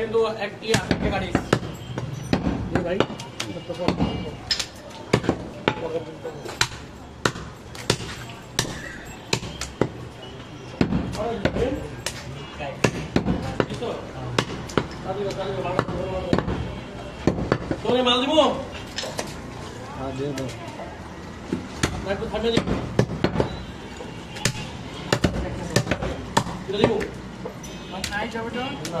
কিন্তু এক একটা গাড়ি ভাই তুমি মাল দিব? হ্যাঁ দিয়ে দাও একটু থামে দিব। দিব। না।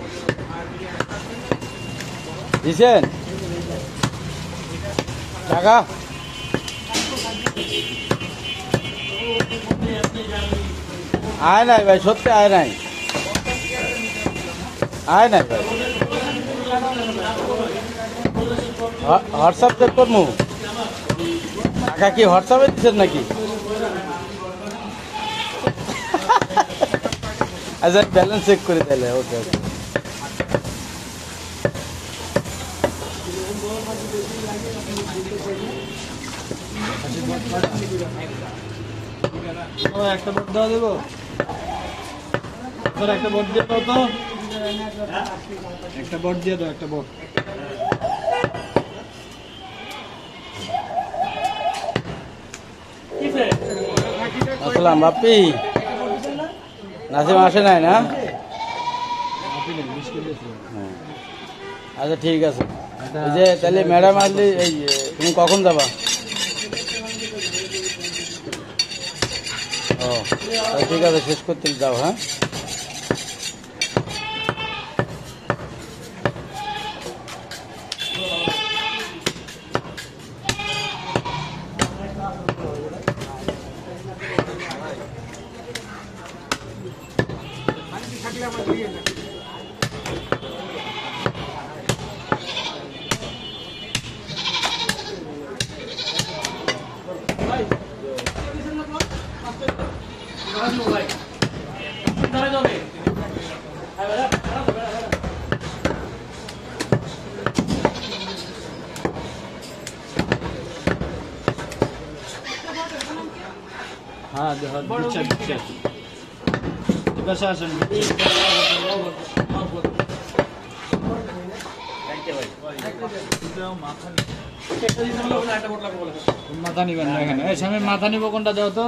দিছেন টাকা আয় নাই ভাই সত্যি আয় নাই আয় নাই ভাই হোয়াটসঅ্যাপ চেক করবো টাকা কি হোয়াটসঅ্যাপে দিচ্ছেন নাকি আচ্ছা ব্যালেন্স চেক করে তাহলে ওকে ওকে ও একটা ভোট দেওয়া দেবো? তোর একটা ভোট দিয়ে দাও তো। একটা ভোট দিয়ে দাও একটা ভোট। কিসে আসসালাম বাপ্পি নাসিম আসে নাই না? হ্যাঁ। আচ্ছা ঠিক আছে। যে তাহলে ম্যাডাম আসলে এই এ, তুমি কখন যাবা ও তাহলে ঠিক আছে শেষ করতে যাও হ্যাঁ ভাই হ্যাঁ দেহ দিচ্ছে দিচ্ছে এপাশে আসেন। মাথা নিবেন না এখানে। এই সামনে মাথা নিব কোনটা দাও তো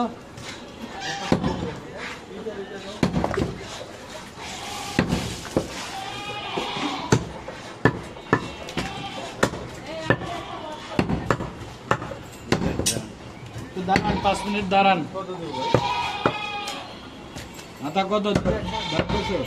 একটু দাঁড়ান পাঁচ মিনিট দাঁড়ান। মাথা কত? দেখতেছো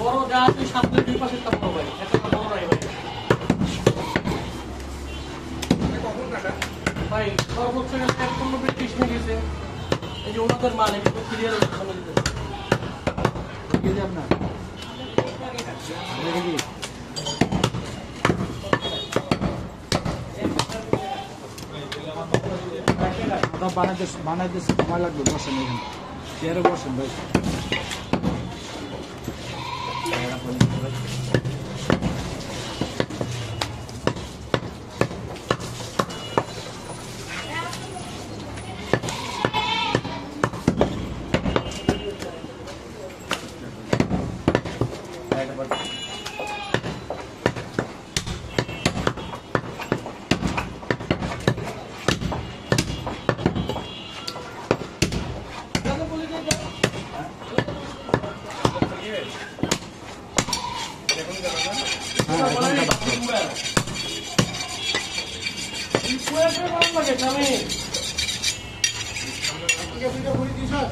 বড় যা তুই সামনে দুই পাশে योना कर माने भी तो क्लियर हो समझ ले ये अपना देखिए Adam bana desin, bana desin, kumayla gül, boşun elim. Diğeri boşun, böyle. हाँ